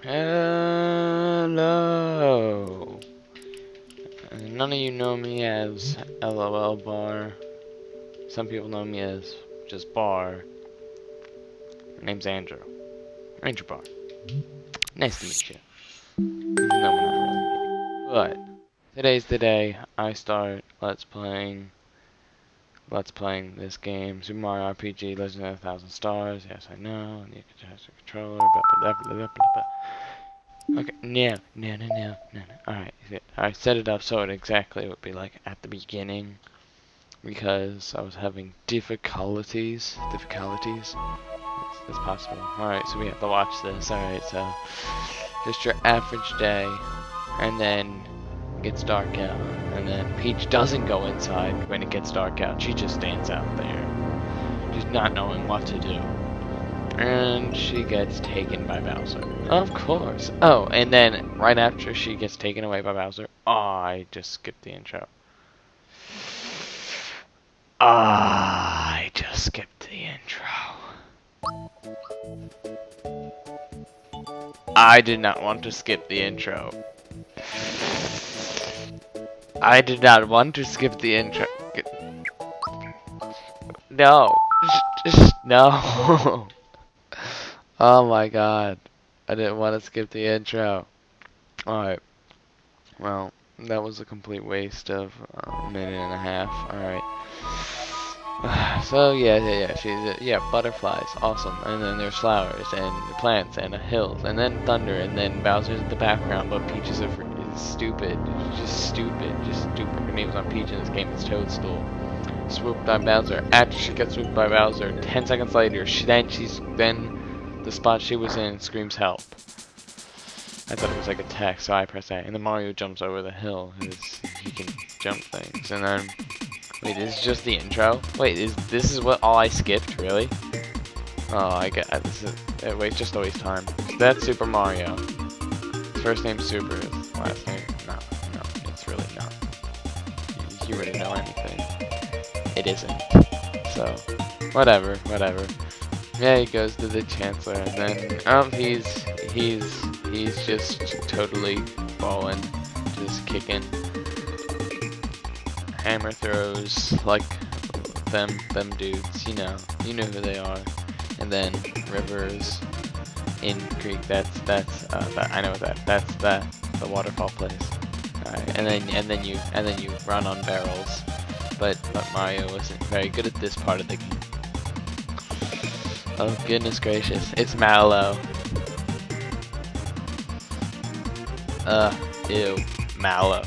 Hello. None of you know me as LOL Bar. Some people know me as just Bar. My name's Andrew. Ranger Bar. Mm-hmm. Nice to meet you. Even though we're not really. But today's the day I start Let's Playing. Let's Playing this game. Super Mario RPG Legend of a Thousand Stars. Yes, I know. Need a controller. Blah, blah, blah, blah, blah, blah. Okay, no, no, no, no, no. Alright, I set it up so it exactly would be like at the beginning. Because I was having difficulties. Difficulties. It's, it's possible. Alright, so we have to watch this. Alright, so just your average day. And then gets dark out. And then Peach doesn't go inside when it gets dark out. She just stands out there. Just not knowing what to do and she gets taken by Bowser. Of course. Oh, and then right after she gets taken away by Bowser, oh, I just skipped the intro. I just skipped the intro. I did not want to skip the intro. I did not want to skip the intro. No. No. Oh my god. I didn't want to skip the intro. Alright. Well, that was a complete waste of a minute and a half. Alright. So, yeah, yeah, yeah, she's, yeah, butterflies, awesome. And then there's flowers, and plants, and hills, and then thunder, and then Bowser's in the background, but Peach is, a, is stupid. just stupid, just stupid. Her name's on Peach in this game, it's Toadstool. Swooped by Bowser. After she gets swooped by Bowser, 10 seconds later, she, then she's, then the spot she was in screams help. I thought it was like a text, so I press A. And then Mario jumps over the hill. He can jump things. And then, wait, this is just the intro? Wait, is this is what all I skipped, really? Oh, I get this is, uh, wait, just a waste time. That's Super Mario. His first name's Super, last name, no, no, it's really not. You, already know anything. It isn't. So, whatever, whatever. Yeah, he goes to the Chancellor, and then, um, he's, he's, he's just totally fallen, just kicking. Hammer Bros, like, them, them dudes, you know, you know who they are. And then, Rivers, in Creek, that's, that's, uh, that, I know that, that's the, the waterfall place. Alright, and then, and then you, and then you run on barrels. But, but Mario wasn't very good at this part of the game. Oh goodness gracious, it's Mallow. Uh, ew, Mallow.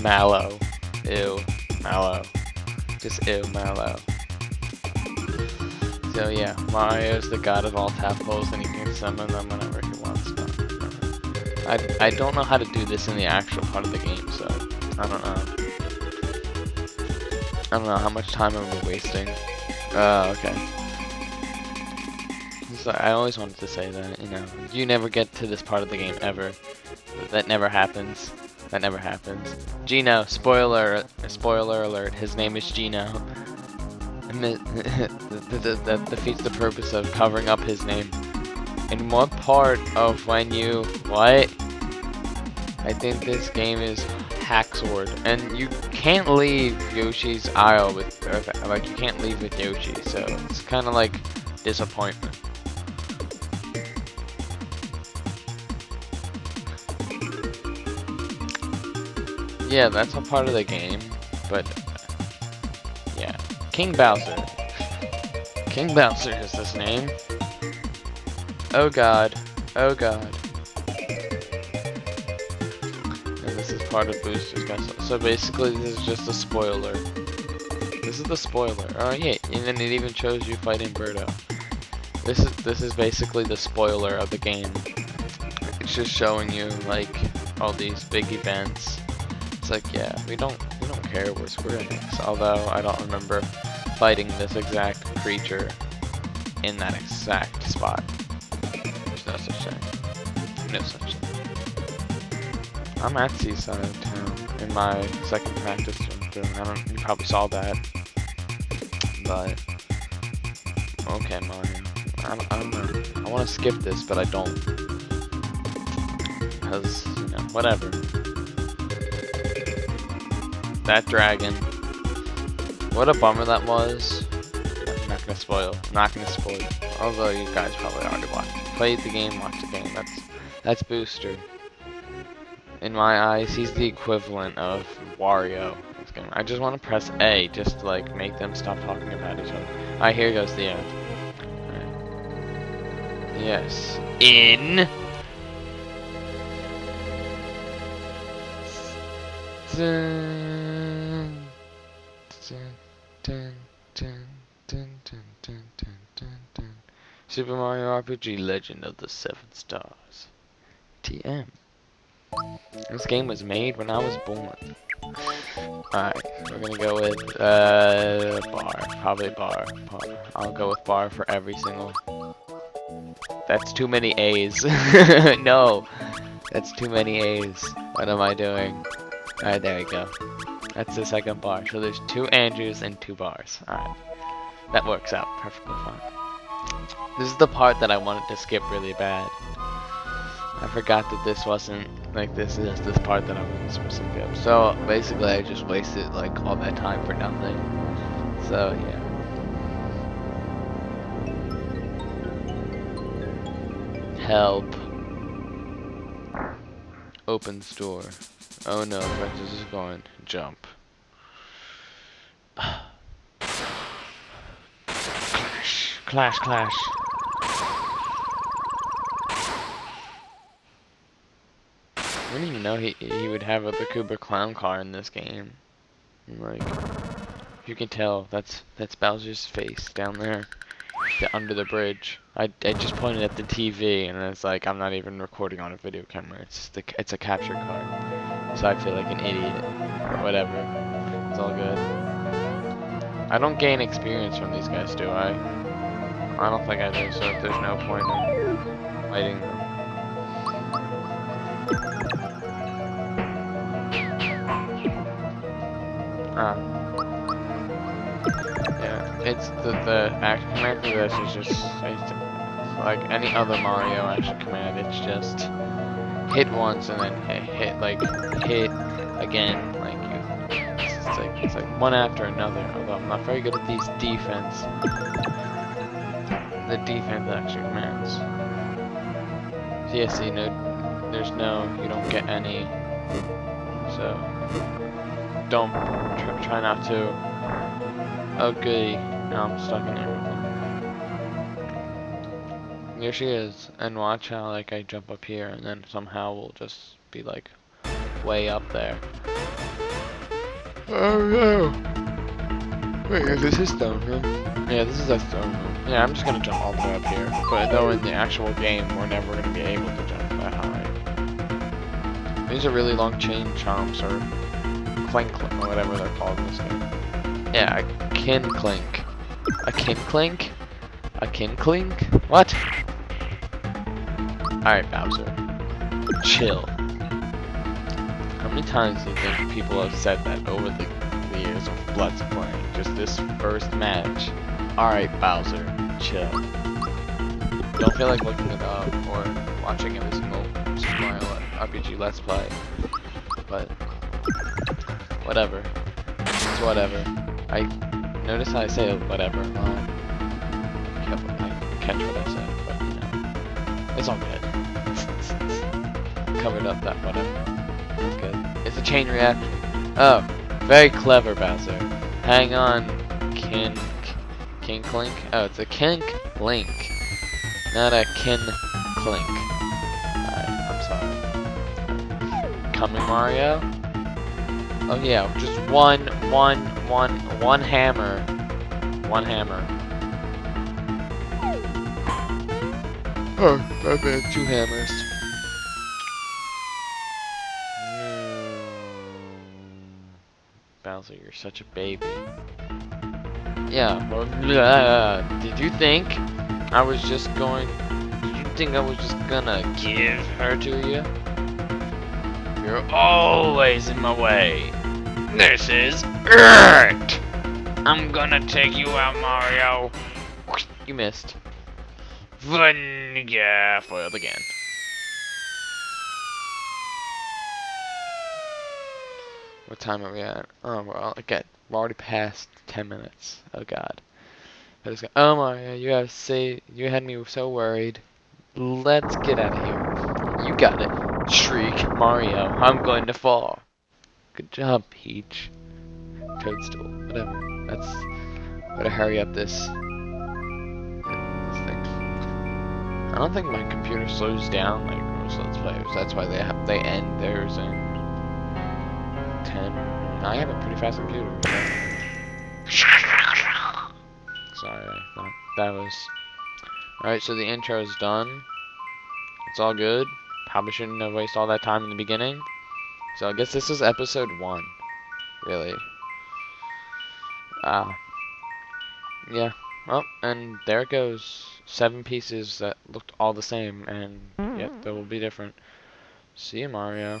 Mallow. Ew, Mallow. Just ew, Mallow. So yeah, Mario's the god of all tadpoles and he can summon them whenever he wants. I, I don't know how to do this in the actual part of the game, so I don't know. I don't know how much time I'm wasting. Uh, okay. Sorry, I always wanted to say that, you know. You never get to this part of the game, ever. That never happens. That never happens. Geno, spoiler, spoiler alert, his name is Geno. that defeats the purpose of covering up his name. In what part of when you... What? I think this game is Hacksword, and you can't leave Yoshi's Isle with, like, you can't leave with Yoshi, so it's kind of like disappointment. Yeah, that's a part of the game, but yeah. King Bowser. King Bowser is his name. Oh god. Oh god. And this is part of Booster's Castle. So basically this is just a spoiler. This is the spoiler. Oh yeah, and then it even shows you fighting Birdo. This is this is basically the spoiler of the game. It's just showing you like all these big events it's like, yeah, we don't we don't care we're Square Enix. Although I don't remember fighting this exact creature in that exact spot. No such thing. No such thing. I'm at Seaside Town in my second practice room. I don't you probably saw that. But okay. I'm, I'm I want to skip this, but I don't. because, you know, whatever. That dragon. What a bummer that was. Gonna spoil. I'm not gonna spoil. Although you guys probably already watched. Played the game, watched the game. That's that's Booster. In my eyes, he's the equivalent of Wario. I just want to press A just to like make them stop talking about each other. Alright, here goes the end. Right. Yes. In. Dun, dun, dun, Super Mario RPG Legend of the Seven Stars. TM. This game was made when I was born. Alright, we're gonna go with, uh, bar. Probably bar. bar. I'll go with bar for every single. That's too many A's. no! That's too many A's. What am I doing? Alright, there we go. That's the second bar. So there's two Andrews and two bars. Alright. That works out perfectly fine. This is the part that I wanted to skip really bad. I forgot that this wasn't like this is this part that I wasn't supposed to skip. So basically I just wasted like all that time for nothing. So yeah. Help. Open store. Oh no, Francis is going. Jump. Clash. Clash. I didn't even know he he would have a Koopa clown car in this game. like, you can tell that's that's Bowser's face down there, the, under the bridge. I I just pointed at the TV and it's like I'm not even recording on a video camera. It's the it's a capture card, so I feel like an idiot or whatever. It's all good. I don't gain experience from these guys, do I? I don't think I do. So there's no point in fighting them. Ah. Yeah, it's the, the action command for this is just like any other Mario action command, it's just hit once and then hit, hit like hit again, like you, it's, it's like it's like one after another. Although I'm not very good at these defense, the defense actually commands. See, no, there's no, you don't get any. So don't try, try not to. Oh Okay, now I'm um, stuck in everything. Here she is, and watch how like I jump up here, and then somehow we'll just be like way up there. Oh no! Wait, this is stone room. Yeah, this is a stone room. Yeah, I'm just gonna jump all the way up here. But though in the actual game, we're never gonna be able to jump that high. These are really long chain chomps, or clink, clink or whatever they're called in this game. Yeah, a kin clink. A kin clink? A kin clink? What? Alright, Bowser. Chill. How many times do you think people have said that over the, the years of Blood's playing? Just this first match. Alright, Bowser. Chill. Don't feel like looking it up or watching every single Super Mario RPG Let's Play. But Whatever. It's whatever. I notice how I say whatever. Um, I catch what I say, but you know, it's all good. Covered up that whatever. It's good. It's a chain reaction. Oh, very clever, Bowser. Hang on, Kin, King link? Oh, it's a Kink Link, not a Kin Clink. I'm sorry. Coming Mario. Oh yeah, just one, one, one, one hammer. One hammer. Oh, my bad. Two hammers. Hmm. Bowser, you're such a baby yeah, uh, did you think I was just going, did you think I was just gonna give her to you? You're always in my way. This is it! I'm gonna take you out, Mario. You missed. Fun, yeah, foiled again. What time are we at? Oh, well, again we're already past 10 minutes. Oh, God. I just go, oh, Mario, you have say you had me so worried. Let's get out of here. You got it. Shriek, Mario, I'm going to fall. Good job, Peach. Toadstool, whatever. That's, better hurry up this, thing. I don't think my computer slows down like most Players. That's why they have, they end theirs in 10. I have a pretty fast computer. Sorry, I thought that was... Alright, so the intro is done. It's all good. Probably shouldn't have wasted all that time in the beginning. So I guess this is episode 1. Really. Ah. Uh, yeah. Well, and there it goes. Seven pieces that looked all the same, and yet they will be different. See you, Mario.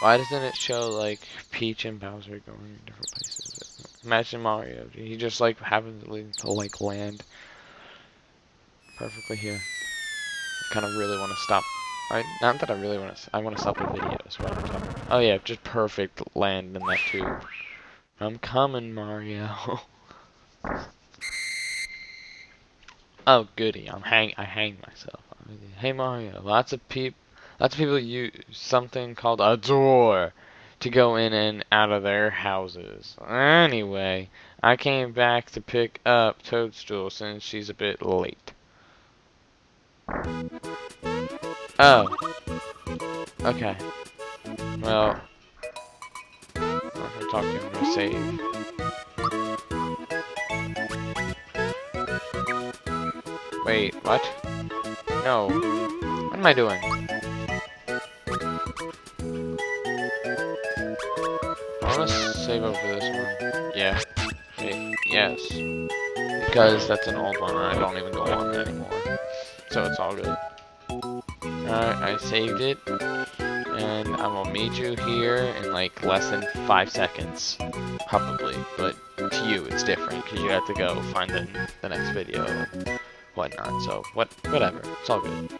Why doesn't it show, like, Peach and Bowser going different places? Imagine Mario. He just, like, happens to, like, land perfectly here. I kind of really want to stop. I, not that I really want to. I want to stop the video. Is what I'm talking. Oh yeah, just perfect land in that tube. I'm coming, Mario. oh goody, I'm hang. I hang myself. Hey Mario, lots of peop, lots of people use something called a door to go in and out of their houses. Anyway, I came back to pick up Toadstool since she's a bit late. Oh. Okay. Well, I'm to save. Wait, what? No. What am I doing? Save over this one. Yeah. Hey, yes. Because that's an old one and I don't even go on it anymore. So it's all good. Alright, I saved it. And I will meet you here in like less than five seconds. Probably. But to you it's different because you have to go find the, the next video and whatnot. So what whatever. It's all good.